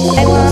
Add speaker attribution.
Speaker 1: I want